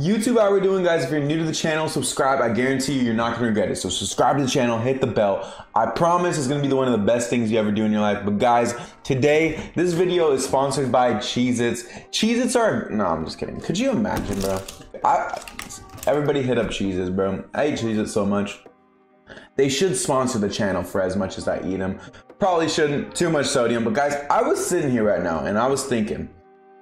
YouTube, how we doing, guys? If you're new to the channel, subscribe. I guarantee you, you're not gonna regret it. So subscribe to the channel, hit the bell. I promise it's gonna be the one of the best things you ever do in your life. But guys, today this video is sponsored by Cheez-Its. Cheez-Its are no, I'm just kidding. Could you imagine, bro? I everybody hit up Cheez-Its, bro. I eat Cheez-Its so much. They should sponsor the channel for as much as I eat them. Probably shouldn't. Too much sodium. But guys, I was sitting here right now and I was thinking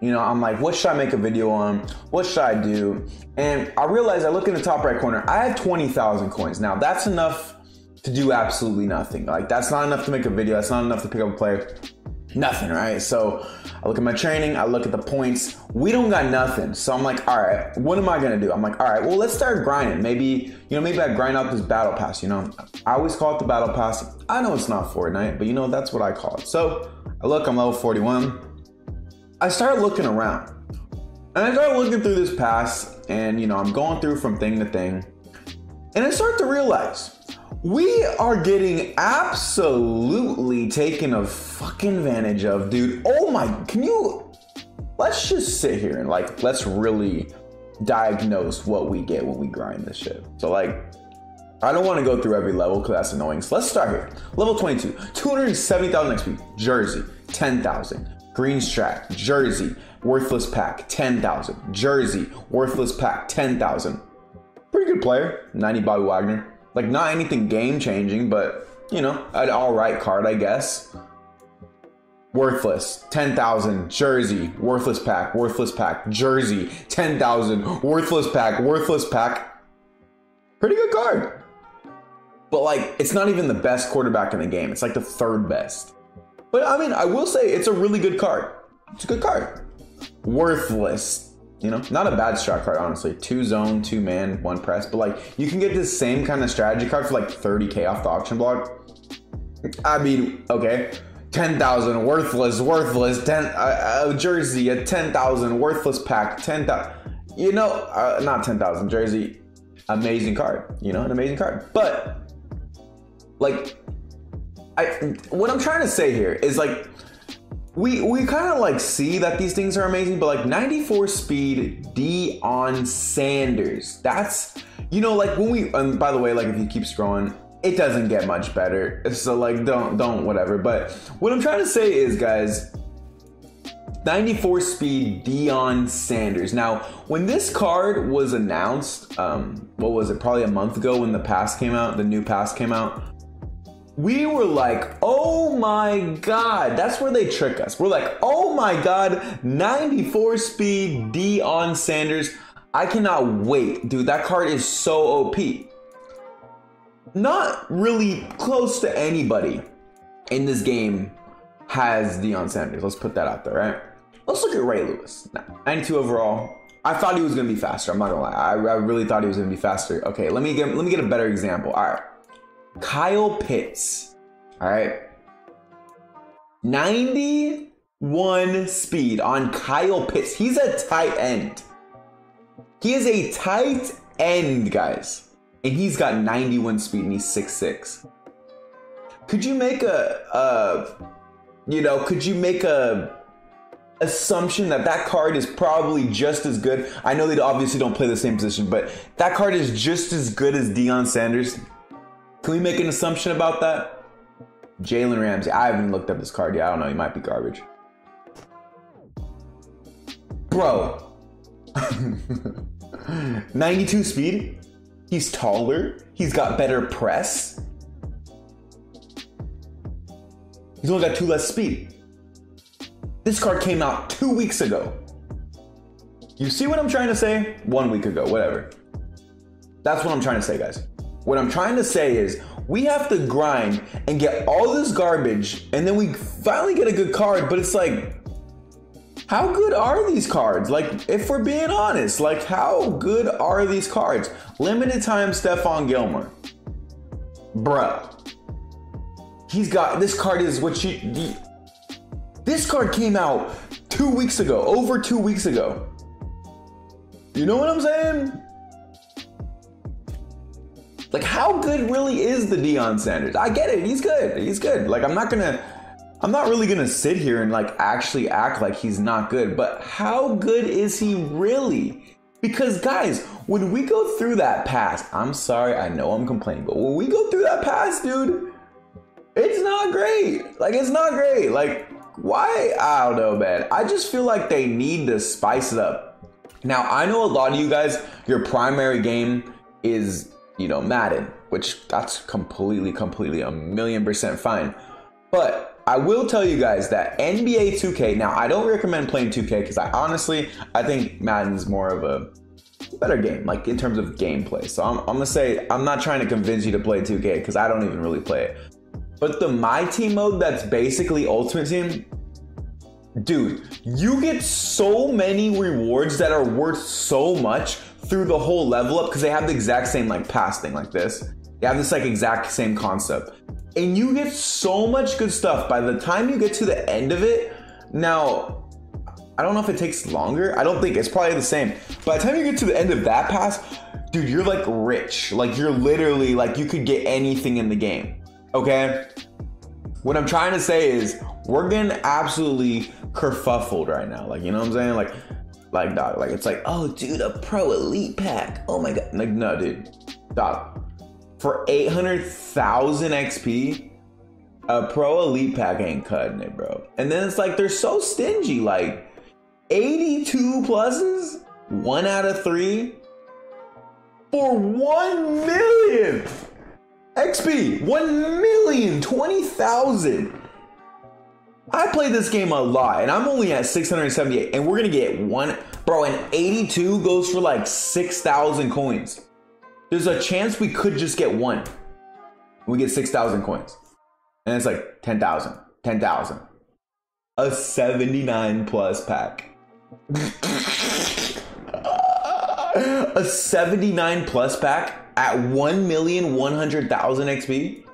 you know, I'm like, what should I make a video on? What should I do? And I realized I look in the top right corner, I have 20,000 coins. Now, that's enough to do absolutely nothing. Like, that's not enough to make a video, that's not enough to pick up a player. Nothing, right? So I look at my training, I look at the points. We don't got nothing. So I'm like, all right, what am I gonna do? I'm like, all right, well, let's start grinding. Maybe, you know, maybe I grind out this battle pass, you know? I always call it the battle pass. I know it's not Fortnite, but you know, that's what I call it. So I look, I'm level 41. I start looking around. And I start looking through this pass, and you know, I'm going through from thing to thing. And I start to realize we are getting absolutely taken a fucking advantage of, dude. Oh my, can you let's just sit here and like let's really diagnose what we get when we grind this shit. So like I don't want to go through every level because that's annoying. So let's start here. Level 22, 270,000 XP, Jersey, 10,000. Green Strat, Jersey, worthless pack, 10,000. Jersey, worthless pack, 10,000. Pretty good player, 90 Bobby Wagner. Like, not anything game changing, but, you know, an alright card, I guess. Worthless, 10,000. Jersey, worthless pack, worthless pack. Jersey, 10,000. Worthless pack, worthless pack. Pretty good card. But, like, it's not even the best quarterback in the game. It's like the third best. But I mean, I will say it's a really good card. It's a good card. Worthless. You know, not a bad strat card, honestly. Two zone, two man, one press. But like, you can get this same kind of strategy card for like 30k off the auction block. I mean, okay. 10,000 worthless, worthless, 10 uh, uh, jersey a 10,000 worthless pack, 10,000. You know, uh, not 10,000 jersey. Amazing card, you know, an amazing card. But like I what I'm trying to say here is like we we kind of like see that these things are amazing, but like 94 speed Deion Sanders, that's you know like when we and by the way like if you keep scrolling it doesn't get much better so like don't don't whatever but what i'm trying to say is guys 94 speed Deion Sanders. Now, when this card was announced, um, what was it, probably a month ago when the pass came out, the new pass came out, we were like, oh my God, that's where they trick us. We're like, oh my God, 94 speed Deion Sanders. I cannot wait. Dude, that card is so OP. Not really close to anybody in this game has Deion Sanders. Let's put that out there, right? Let's look at Ray Lewis. 92 overall. I thought he was gonna be faster. I'm not gonna lie. I, I really thought he was gonna be faster. Okay, let me get let me get a better example. All right. Kyle Pitts. All right. 91 speed on Kyle Pitts. He's a tight end. He is a tight end, guys. And he's got 91 speed and he's 6'6. Could you make a, a you know, could you make a assumption that that card is probably just as good? I know they obviously don't play the same position, but that card is just as good as Deion Sanders. Can we make an assumption about that? Jalen Ramsey. I haven't looked up this card yet. I don't know. He might be garbage. Bro. 92 speed. He's taller. He's got better press. He's only got two less speed. This card came out two weeks ago. You see what I'm trying to say? One week ago, whatever. That's what I'm trying to say, guys. What I'm trying to say is we have to grind and get all this garbage and then we finally get a good card, but it's like how good are these cards? Like, if we're being honest, like, how good are these cards? Limited time Stephon Gilmore. Bruh. He's got this card is what you. This card came out two weeks ago, over two weeks ago. You know what I'm saying? Like, how good really is the Deion Sanders? I get it. He's good. He's good. Like, I'm not gonna, I'm not really gonna sit here and like actually act like he's not good. But how good is he really? Because guys, when we go through that pass, I'm sorry, I know I'm complaining, but when we go through that pass, dude, it's not great. Like it's not great. Like why? I don't know, man. I just feel like they need to spice it up. Now, I know a lot of you guys, your primary game is, you know, Madden, which that's completely, completely a million percent fine. But I will tell you guys that NBA 2K, now I don't recommend playing 2K because I honestly, I think Madden's more of a better game, like in terms of gameplay. So I'm, I'm gonna say, I'm not trying to convince you to play 2K because I don't even really play it. But the My Team mode that's basically Ultimate Team, dude, you get so many rewards that are worth so much through the whole level up because they have the exact same like pass thing like this. They have this like exact same concept. And you get so much good stuff by the time you get to the end of it. Now, I don't know if it takes longer. I don't think it's probably the same. By the time you get to the end of that pass, dude, you're like rich. Like you're literally like you could get anything in the game. Okay? What I'm trying to say is we're getting absolutely kerfuffled right now. Like, you know what I'm saying? Like, like dog, like it's like, oh dude, a pro elite pack. Oh my god. Like, no, dude. Dog. For 800,000 XP, a pro elite pack ain't cutting it, bro. And then it's like they're so stingy. Like 82 pluses, one out of three for 1 million. XP, 1 million, 20,000. I play this game a lot and I'm only at 678 and we're gonna get one, bro, and 82 goes for like 6,000 coins. There's a chance we could just get one. We get 6,000 coins. And it's like 10,000, 10,000. A 79 plus pack. a 79 plus pack at 1,100,000 XP?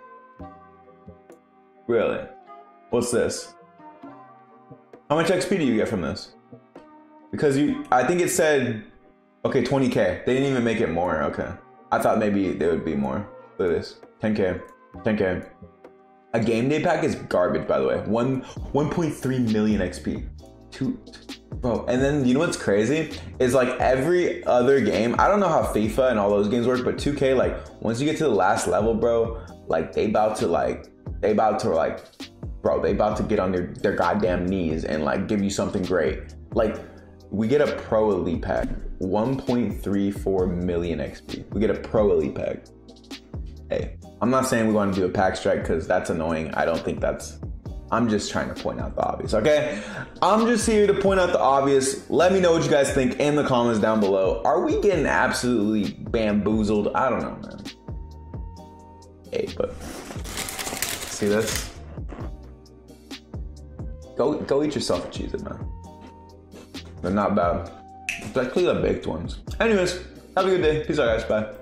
Really? What's this? How much XP do you get from this? Because you, I think it said, okay, 20K. They didn't even make it more. Okay. I thought maybe there would be more. Look at this 10K, 10K. A game day pack is garbage, by the way. One, 1.3 million XP. Two, Bro, and then you know what's crazy is like every other game. I don't know how FIFA and all those games work, but 2K like once you get to the last level, bro, like they about to like they about to like, bro, they about to get on their their goddamn knees and like give you something great. Like we get a pro elite pack, 1.34 million XP. We get a pro elite pack. Hey, I'm not saying we want to do a pack strike because that's annoying. I don't think that's I'm just trying to point out the obvious, okay? I'm just here to point out the obvious. Let me know what you guys think in the comments down below. Are we getting absolutely bamboozled? I don't know, man. Hey, but see this? Go go eat yourself a Cheez-It, man. They're not bad. Especially the baked ones. Anyways, have a good day. Peace out, guys. Bye.